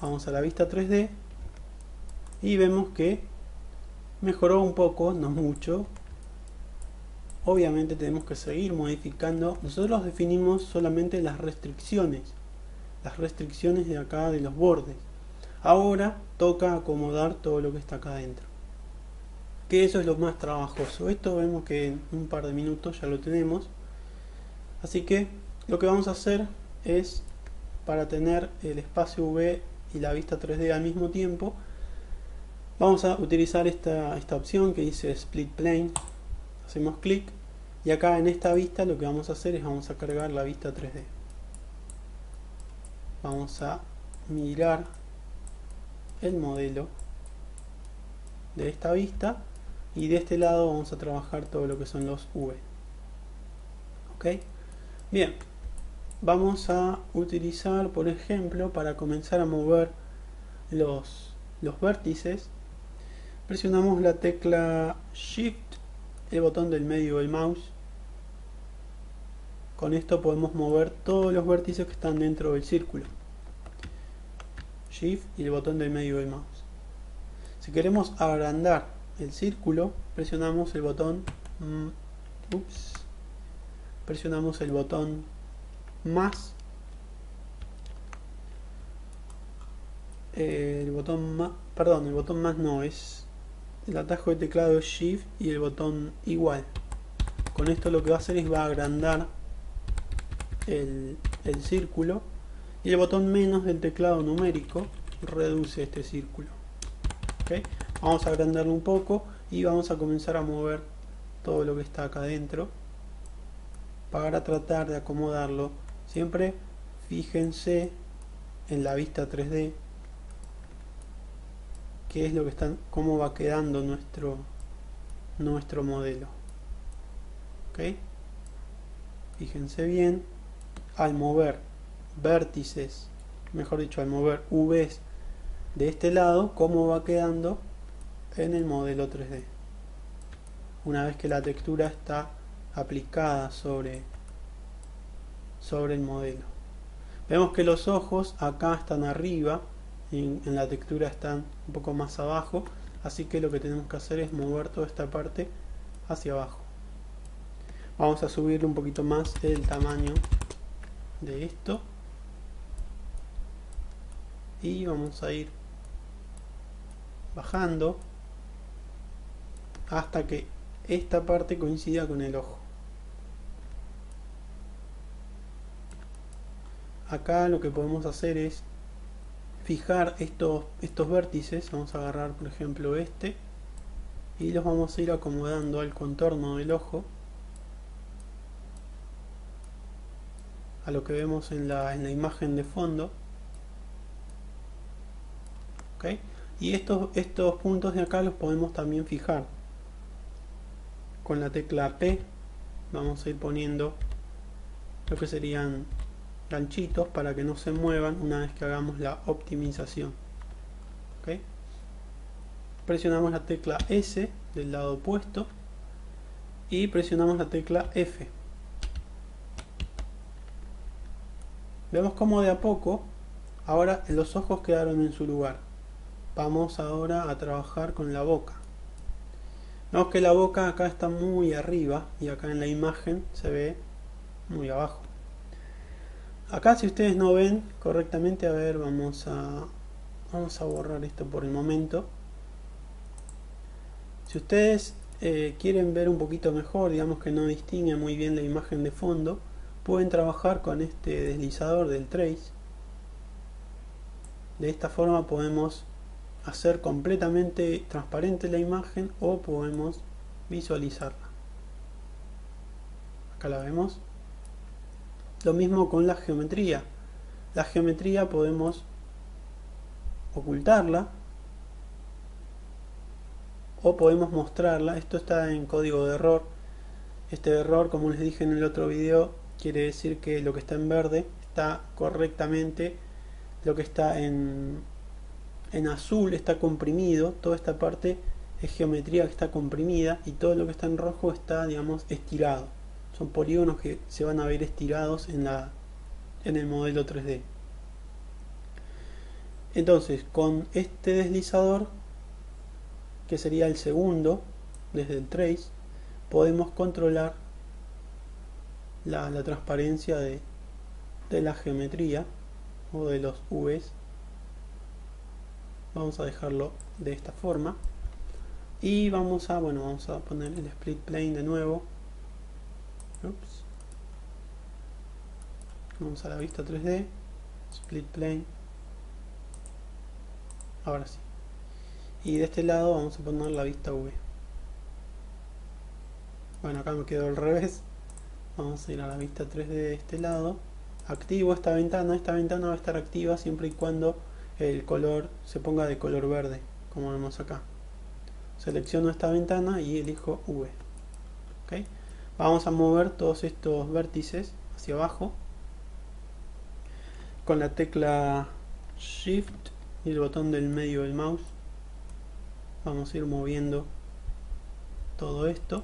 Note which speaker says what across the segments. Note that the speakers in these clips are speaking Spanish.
Speaker 1: vamos a la vista 3D y vemos que mejoró un poco, no mucho. Obviamente tenemos que seguir modificando. Nosotros definimos solamente las restricciones, las restricciones de acá de los bordes. Ahora toca acomodar todo lo que está acá adentro. Que eso es lo más trabajoso. Esto vemos que en un par de minutos ya lo tenemos. Así que lo que vamos a hacer es para tener el espacio V y la vista 3D al mismo tiempo vamos a utilizar esta, esta opción que dice split plane. Hacemos clic y acá en esta vista lo que vamos a hacer es vamos a cargar la vista 3D vamos a mirar el modelo de esta vista y de este lado vamos a trabajar todo lo que son los V. Ok. Bien vamos a utilizar por ejemplo para comenzar a mover los, los vértices presionamos la tecla shift el botón del medio del mouse. Con esto podemos mover todos los vértices que están dentro del círculo. Shift y el botón del medio del mouse. Si queremos agrandar el círculo presionamos el botón mm, presionamos el botón más eh, el botón más perdón el botón más no es el atajo de teclado shift y el botón igual. Con esto lo que va a hacer es va a agrandar el, el círculo y el botón menos del teclado numérico reduce este círculo vamos a agrandarlo un poco y vamos a comenzar a mover todo lo que está acá adentro para tratar de acomodarlo siempre fíjense en la vista 3D qué es lo que están cómo va quedando nuestro nuestro modelo ok fíjense bien al mover vértices mejor dicho al mover V's de este lado cómo va quedando en el modelo 3D una vez que la textura está aplicada sobre sobre el modelo. Vemos que los ojos acá están arriba, y en la textura están un poco más abajo, así que lo que tenemos que hacer es mover toda esta parte hacia abajo. Vamos a subir un poquito más el tamaño de esto y vamos a ir bajando hasta que esta parte coincida con el ojo. Acá lo que podemos hacer es fijar estos, estos vértices. Vamos a agarrar por ejemplo este y los vamos a ir acomodando al contorno del ojo a lo que vemos en la, en la imagen de fondo y estos, estos puntos de acá los podemos también fijar. Con la tecla P vamos a ir poniendo lo que serían ganchitos para que no se muevan una vez que hagamos la optimización. Presionamos la tecla S del lado opuesto y presionamos la tecla F. Vemos como de a poco ahora los ojos quedaron en su lugar. Vamos ahora a trabajar con la boca. Vemos que la boca acá está muy arriba y acá en la imagen se ve muy abajo acá si ustedes no ven correctamente a ver vamos a vamos a borrar esto por el momento. Si ustedes eh, quieren ver un poquito mejor digamos que no distingue muy bien la imagen de fondo pueden trabajar con este deslizador del trace. De esta forma podemos hacer completamente transparente la imagen o podemos visualizarla. Acá la vemos lo mismo con la geometría. La geometría podemos ocultarla o podemos mostrarla. Esto está en código de error. Este error, como les dije en el otro video, quiere decir que lo que está en verde está correctamente, lo que está en, en azul está comprimido, toda esta parte es geometría que está comprimida y todo lo que está en rojo está, digamos, estirado son polígonos que se van a ver estirados en, la, en el modelo 3D. entonces con este deslizador que sería el segundo desde el trace podemos controlar la, transparencia de, de la geometría o de los V's. Vamos a dejarlo de esta forma. Y vamos a bueno vamos a poner el split plane de nuevo vamos a la vista 3D split plane. Ahora sí. Y de este lado vamos a poner la vista V. Bueno acá me quedó al revés. Vamos a ir a la vista 3D de este lado. Activo esta ventana. Esta ventana va a estar activa siempre y cuando el color se ponga de color verde como vemos acá. Selecciono esta ventana y elijo V vamos a mover todos estos vértices hacia abajo con la tecla Shift y el botón del medio del mouse. Vamos a ir moviendo todo esto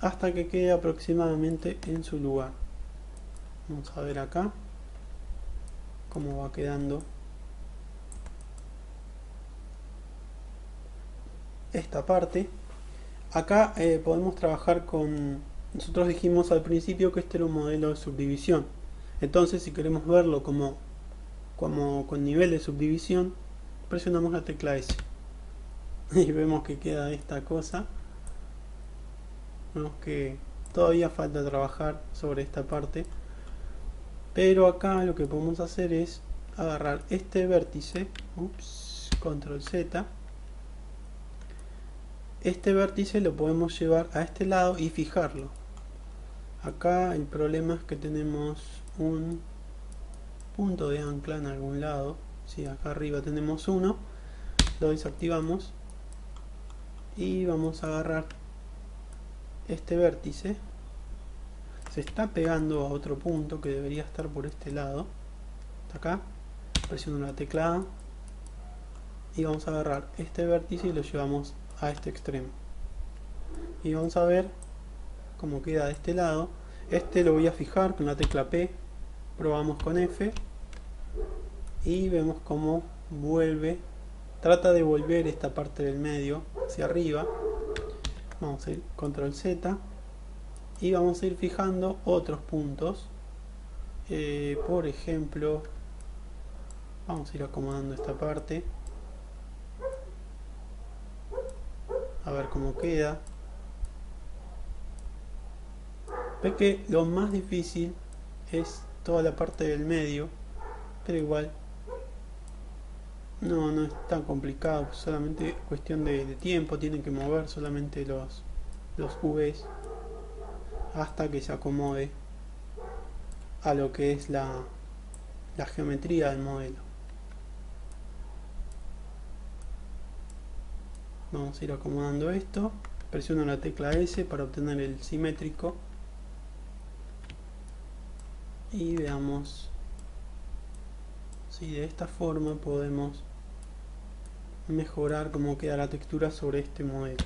Speaker 1: hasta que quede aproximadamente en su lugar. Vamos a ver acá cómo va quedando esta parte acá eh, podemos trabajar con nosotros dijimos al principio que este era un modelo de subdivisión. Entonces si queremos verlo como como con nivel de subdivisión presionamos la tecla S. Y vemos que queda esta cosa. Vemos que todavía falta trabajar sobre esta parte. Pero acá lo que podemos hacer es agarrar este vértice ups, control Z este vértice lo podemos llevar a este lado y fijarlo. Acá el problema es que tenemos un punto de ancla en algún lado. Si acá arriba tenemos uno. Lo desactivamos y vamos a agarrar este vértice. Se está pegando a otro punto que debería estar por este lado. Acá presiono la tecla y vamos a agarrar este vértice y lo llevamos a este extremo. Y vamos a ver cómo queda de este lado. Este lo voy a fijar con la tecla P. Probamos con F. Y vemos cómo vuelve. Trata de volver esta parte del medio hacia arriba. Vamos a ir control Z. Y vamos a ir fijando otros puntos. Eh, por ejemplo vamos a ir acomodando esta parte a ver cómo queda ve que lo más difícil es toda la parte del medio pero igual no, no es tan complicado, solamente cuestión de, tiempo, tienen que mover solamente los, los Vs hasta que se acomode a lo que es la, la geometría del modelo. Vamos a ir acomodando esto, presiono la tecla S para obtener el simétrico y veamos si de esta forma podemos mejorar cómo queda la textura sobre este modelo.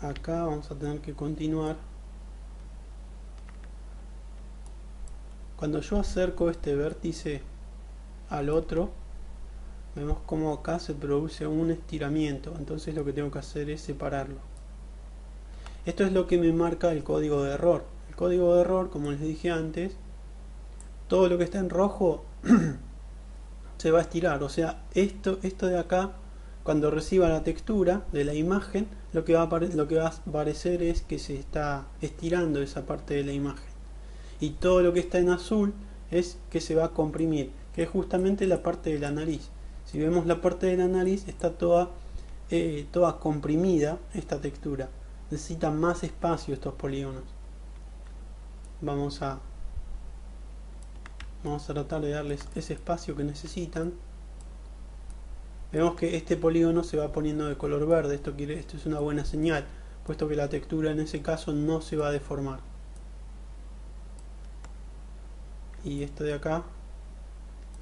Speaker 1: Acá vamos a tener que continuar. Cuando yo acerco este vértice al otro, vemos como acá se produce un estiramiento. Entonces lo que tengo que hacer es separarlo. Esto es lo que me marca el código de error. El código de error, como les dije antes, todo lo que está en rojo se va a estirar. O sea, esto, esto de acá, cuando reciba la textura de la imagen, lo que, va a lo que va a aparecer es que se está estirando esa parte de la imagen. Y todo lo que está en azul es que se va a comprimir, que es justamente la parte de la nariz. Si vemos la parte de la nariz, está toda, eh, toda comprimida esta textura. Necesita más espacio estos polígonos. Vamos a vamos a tratar de darles ese espacio que necesitan vemos que este polígono se va poniendo de color verde esto, quiere, esto es una buena señal puesto que la textura en ese caso no se va a deformar y esto de acá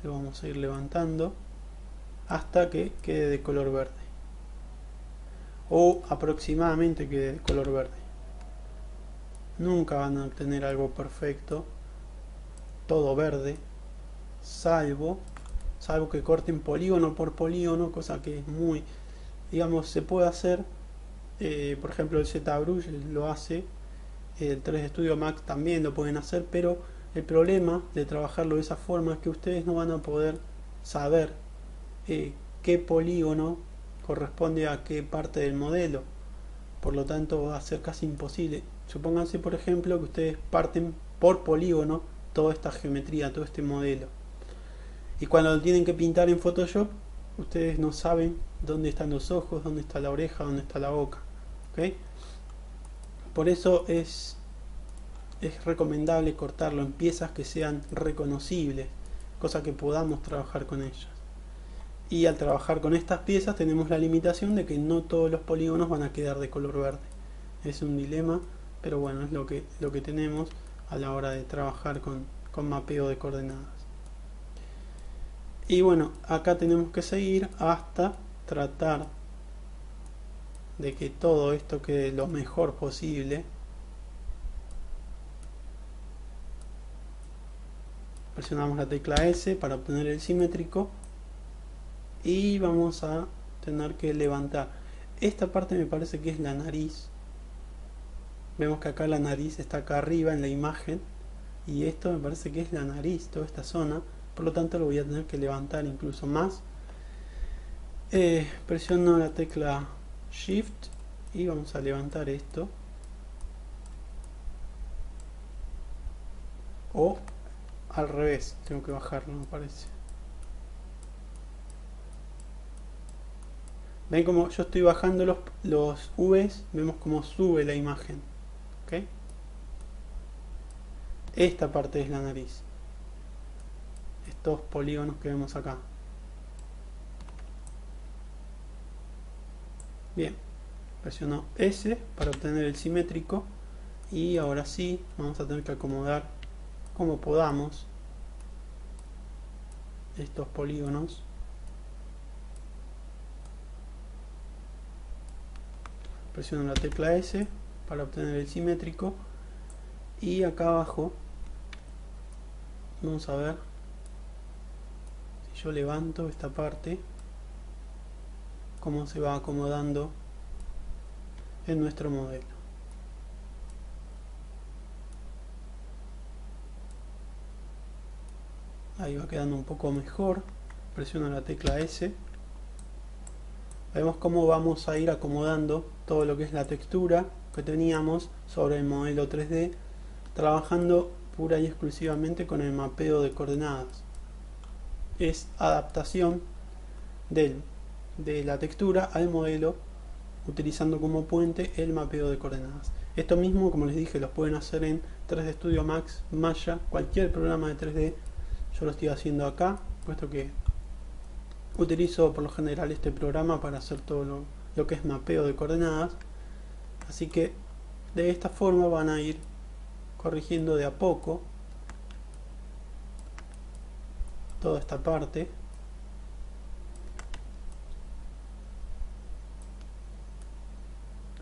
Speaker 1: lo vamos a ir levantando hasta que quede de color verde. O aproximadamente quede de color verde. Nunca van a obtener algo perfecto, todo verde, salvo, salvo que corten polígono por polígono, cosa que es muy, digamos, se puede hacer, eh, por ejemplo el ZBrush lo hace, el 3D Studio Max también lo pueden hacer, pero el problema de trabajarlo de esa forma es que ustedes no van a poder saber eh, qué polígono corresponde a qué parte del modelo. Por lo tanto va a ser casi imposible. Supónganse por ejemplo que ustedes parten por polígono toda esta geometría, todo este modelo. Y cuando lo tienen que pintar en Photoshop, ustedes no saben dónde están los ojos, dónde está la oreja, dónde está la boca. Por eso es, es recomendable cortarlo en piezas que sean reconocibles, cosa que podamos trabajar con ellas. Y al trabajar con estas piezas tenemos la limitación de que no todos los polígonos van a quedar de color verde. Es un dilema, pero bueno, es lo que, lo que tenemos a la hora de trabajar con, con mapeo de coordenadas. Y bueno, acá tenemos que seguir hasta tratar de que todo esto quede lo mejor posible. Presionamos la tecla S para obtener el simétrico y vamos a tener que levantar. Esta parte me parece que es la nariz Vemos que acá la nariz está acá arriba en la imagen y esto me parece que es la nariz, toda esta zona. Por lo tanto lo voy a tener que levantar incluso más. Eh, presiono la tecla Shift y vamos a levantar esto. O al revés, tengo que bajarlo me parece. Ven como yo estoy bajando los, los Vs, vemos como sube la imagen. Esta parte es la nariz. Estos polígonos que vemos acá. Bien, presiono S para obtener el simétrico y ahora sí vamos a tener que acomodar como podamos estos polígonos. Presiono la tecla S para obtener el simétrico. Y acá abajo vamos a ver si yo levanto esta parte cómo se va acomodando en nuestro modelo ahí va quedando un poco mejor presiono la tecla S vemos cómo vamos a ir acomodando todo lo que es la textura que teníamos sobre el modelo 3D trabajando pura y exclusivamente con el mapeo de coordenadas. Es adaptación de la textura al modelo utilizando como puente el mapeo de coordenadas. Esto mismo, como les dije, lo pueden hacer en 3D Studio Max, Maya, cualquier programa de 3D. Yo lo estoy haciendo acá, puesto que utilizo por lo general este programa para hacer todo lo, que es mapeo de coordenadas. Así que de esta forma van a ir corrigiendo de a poco toda esta parte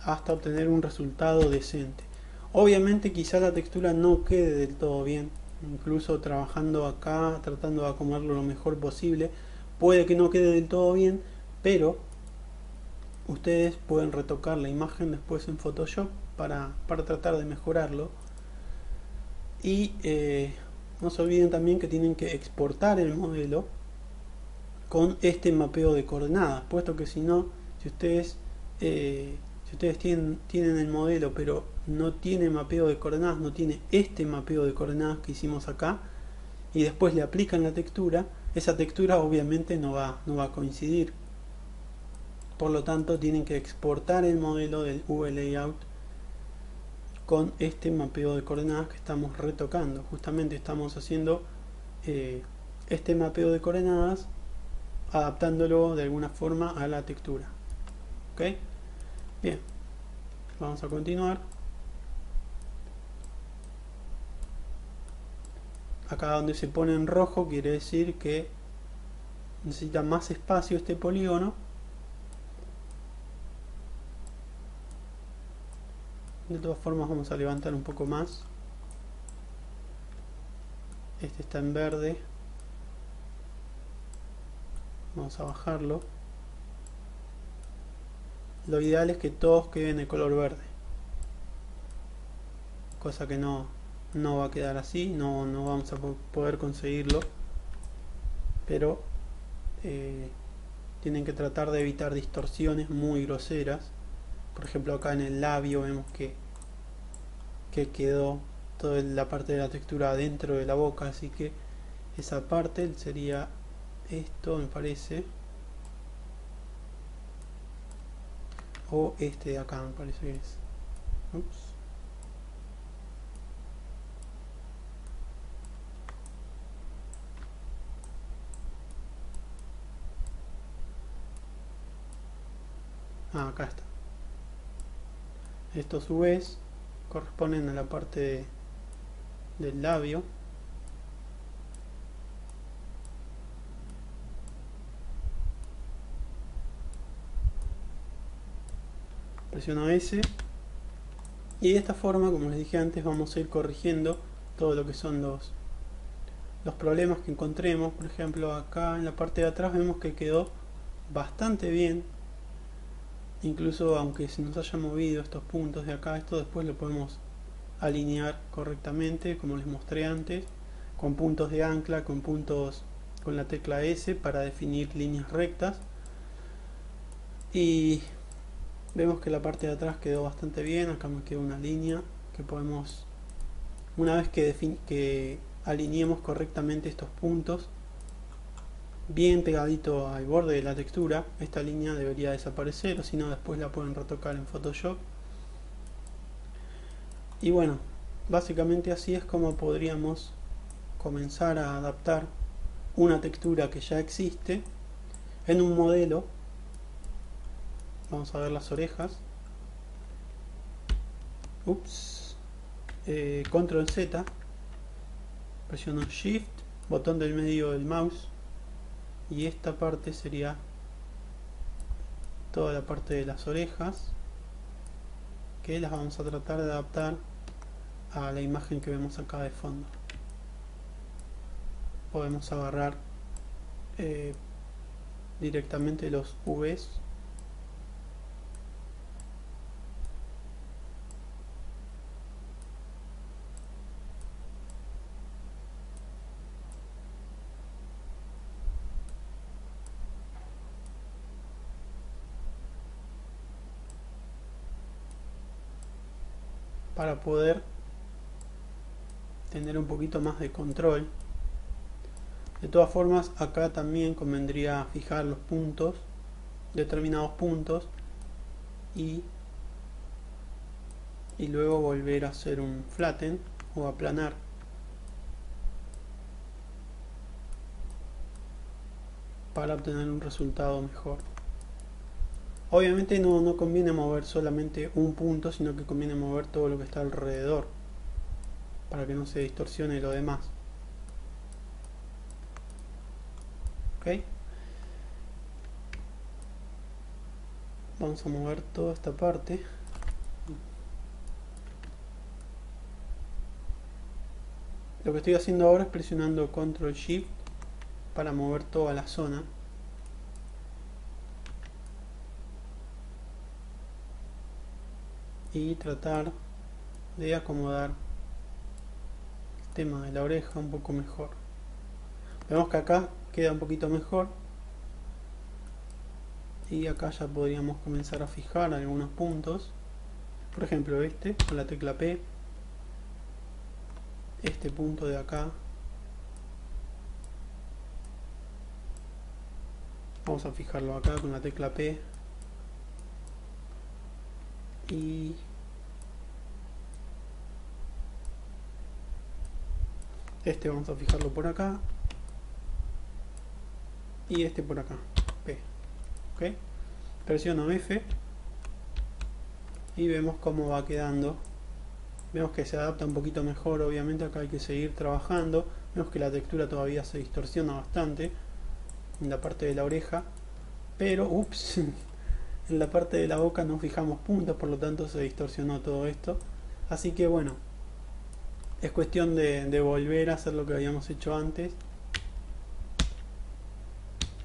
Speaker 1: hasta obtener un resultado decente obviamente quizá la textura no quede del todo bien incluso trabajando acá tratando de acomodarlo lo mejor posible. Puede que no quede del todo bien pero ustedes pueden retocar la imagen después en Photoshop para, para tratar de mejorarlo. Y eh, no se olviden también que tienen que exportar el modelo con este mapeo de coordenadas, puesto que si no, si ustedes, eh, si ustedes tienen, tienen el modelo pero no tiene mapeo de coordenadas, no tiene este mapeo de coordenadas que hicimos acá, y después le aplican la textura, esa textura obviamente no va, no va a coincidir. Por lo tanto, tienen que exportar el modelo del V-Layout con este mapeo de coordenadas que estamos retocando. Justamente estamos haciendo eh, este mapeo de coordenadas adaptándolo de alguna forma a la textura. ¿Ok? Bien, vamos a continuar. Acá donde se pone en rojo quiere decir que necesita más espacio este polígono. De todas formas vamos a levantar un poco más. Este está en verde. Vamos a bajarlo. Lo ideal es que todos queden de color verde cosa que no, no va a quedar así no, no vamos a poder conseguirlo pero eh, tienen que tratar de evitar distorsiones muy groseras. Por ejemplo acá en el labio vemos que que quedó toda la parte de la textura dentro de la boca así que esa parte sería esto me parece. O este de acá me parece que es. Ah, acá está. Estos Vs corresponden a la parte del labio. Presiono S. Y de esta forma, como les dije antes, vamos a ir corrigiendo todo lo que son los, los problemas que encontremos. Por ejemplo, acá en la parte de atrás vemos que quedó bastante bien incluso aunque se nos haya movido estos puntos de acá esto después lo podemos alinear correctamente como les mostré antes con puntos de ancla con puntos con la tecla S para definir líneas rectas. Y vemos que la parte de atrás quedó bastante bien acá me quedó una línea que podemos una vez que, que alineemos correctamente estos puntos bien pegadito al borde de la textura esta línea debería desaparecer o si no después la pueden retocar en Photoshop. Y bueno básicamente así es como podríamos comenzar a adaptar una textura que ya existe en un modelo. Vamos a ver las orejas. Ups. Eh, control Z. Presiono shift botón del medio del mouse y esta parte sería toda la parte de las orejas que las vamos a tratar de adaptar a la imagen que vemos acá de fondo. Podemos agarrar eh, directamente los Vs para poder tener un poquito más de control. De todas formas acá también convendría fijar los puntos determinados puntos y y luego volver a hacer un flatten o aplanar. Para obtener un resultado mejor Obviamente no, no conviene mover solamente un punto, sino que conviene mover todo lo que está alrededor para que no se distorsione lo demás. ¿Ok? Vamos a mover toda esta parte. Lo que estoy haciendo ahora es presionando Control Shift para mover toda la zona y tratar de acomodar el tema de la oreja un poco mejor. Vemos que acá queda un poquito mejor y acá ya podríamos comenzar a fijar algunos puntos. Por ejemplo este con la tecla P este punto de acá. Vamos a fijarlo acá con la tecla P y este vamos a fijarlo por acá. Y este por acá. P. Ok. Presiono F. Y vemos cómo va quedando. Vemos que se adapta un poquito mejor obviamente. Acá hay que seguir trabajando. Vemos que la textura todavía se distorsiona bastante en la parte de la oreja. Pero ups en la parte de la boca no fijamos puntos, por lo tanto se distorsionó todo esto. Así que bueno, es cuestión de, volver a hacer lo que habíamos hecho antes.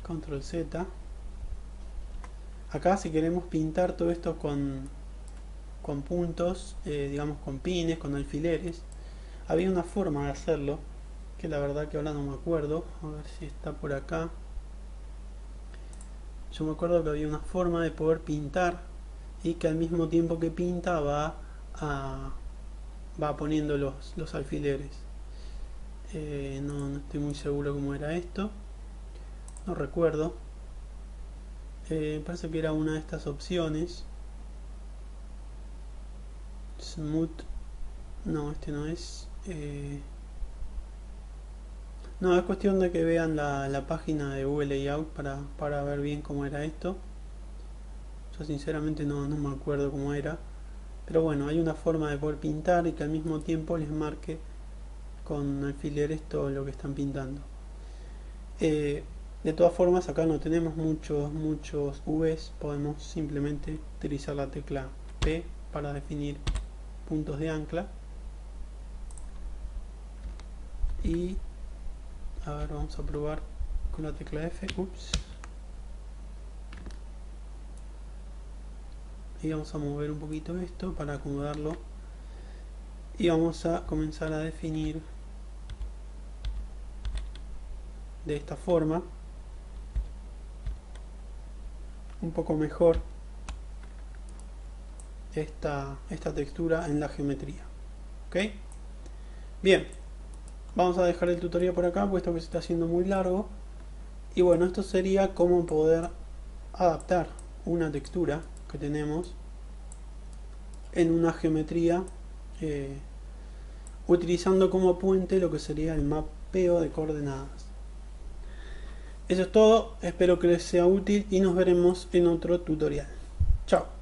Speaker 1: Control Z. Acá si queremos pintar todo esto con, con puntos, eh, digamos con pines, con alfileres, había una forma de hacerlo, que la verdad que ahora no me acuerdo. A ver si está por acá. Yo me acuerdo que había una forma de poder pintar y que al mismo tiempo que pinta va, a, va poniendo los, los alfileres. Eh, no, no, estoy muy seguro cómo era esto. No recuerdo. Eh, parece que era una de estas opciones. Smooth. No, este no es. Eh, no, es cuestión de que vean la, la página de Google Layout para, para, ver bien cómo era esto. Yo sinceramente no, no me acuerdo cómo era. Pero bueno, hay una forma de poder pintar y que al mismo tiempo les marque con alfileres todo lo que están pintando. Eh, de todas formas, acá no tenemos muchos, muchos Vs. Podemos simplemente utilizar la tecla P para definir puntos de ancla. Y a ver vamos a probar con la tecla F. Ups. Y vamos a mover un poquito esto para acomodarlo. Y vamos a comenzar a definir de esta forma un poco mejor esta, esta textura en la geometría. Ok bien Vamos a dejar el tutorial por acá, puesto que se está haciendo muy largo. Y bueno, esto sería cómo poder adaptar una textura que tenemos en una geometría eh, utilizando como puente lo que sería el mapeo de coordenadas. Eso es todo, espero que les sea útil y nos veremos en otro tutorial. Chao.